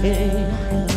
came.